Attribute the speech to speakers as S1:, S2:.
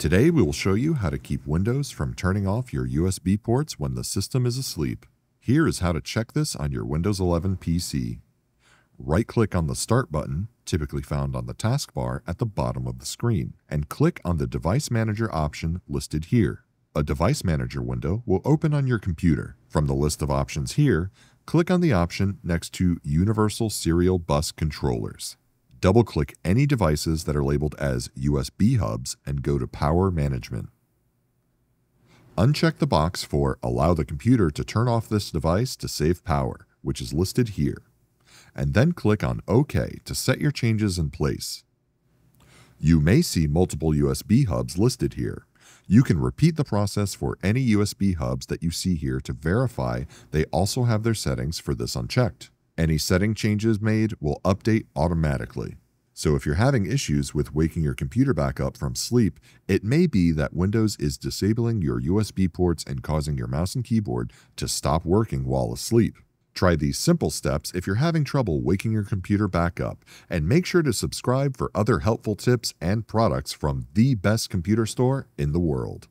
S1: Today we will show you how to keep Windows from turning off your USB ports when the system is asleep. Here is how to check this on your Windows 11 PC. Right-click on the Start button, typically found on the taskbar at the bottom of the screen, and click on the Device Manager option listed here. A Device Manager window will open on your computer. From the list of options here, click on the option next to Universal Serial Bus Controllers. Double click any devices that are labeled as USB hubs and go to Power Management. Uncheck the box for Allow the computer to turn off this device to save power, which is listed here, and then click on OK to set your changes in place. You may see multiple USB hubs listed here. You can repeat the process for any USB hubs that you see here to verify they also have their settings for this unchecked. Any setting changes made will update automatically. So if you're having issues with waking your computer back up from sleep, it may be that Windows is disabling your USB ports and causing your mouse and keyboard to stop working while asleep. Try these simple steps if you're having trouble waking your computer back up, and make sure to subscribe for other helpful tips and products from the best computer store in the world.